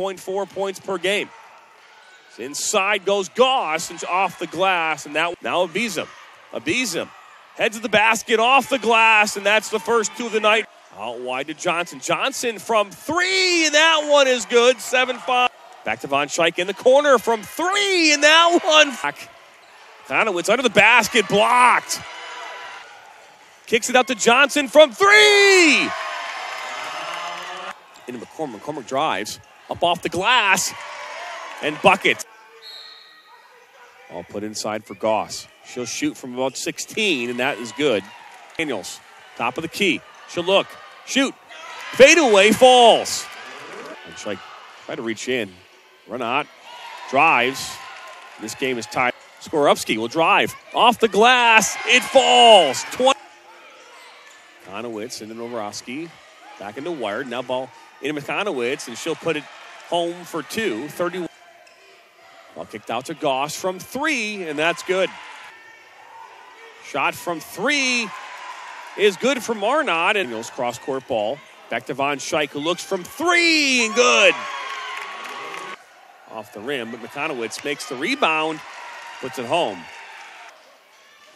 0.4 points per game. Inside goes Goss and off the glass, and that now Abizem. Abizem heads to the basket off the glass, and that's the first two of the night. Out wide to Johnson. Johnson from three, and that one is good. 7 5. Back to Von Schaik in the corner from three, and that one. Conowitz under the basket, blocked. Kicks it out to Johnson from three. Into McCormick. McCormick drives up off the glass and bucket. All put inside for Goss. She'll shoot from about 16, and that is good. Daniels, top of the key. She'll look, shoot, fade away, falls. And try, try to reach in. Run out, drives. This game is tied. Skorupski will drive off the glass. It falls. 20. Conowitz into Novorowski. Back into Wiard. Now ball into Conowitz, and she'll put it home for two. 31. Ball kicked out to Goss from three, and that's good. Shot from three is good for Marnot. And Daniels cross court ball. Back to Von Schaik, who looks from three and good. Off the rim, but Mikonowicz makes the rebound, puts it home.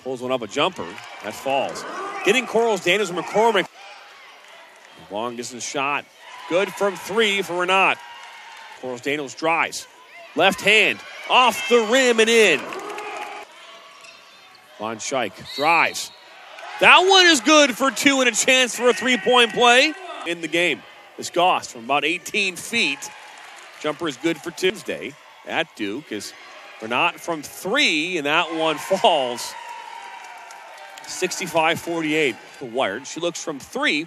Pulls one up a jumper. That falls. Getting Corals, Daniels, McCormick. Long distance shot. Good from three for Renat. Corals Daniels drives. Left hand off the rim and in. Von Schaik drives. That one is good for two and a chance for a three point play in the game. This Goss from about 18 feet. Jumper is good for Tuesday at Duke as Renat from three, and that one falls. 65 48. Wiard. She looks from three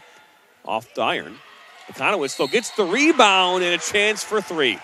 off the iron. Economist still gets the rebound and a chance for three.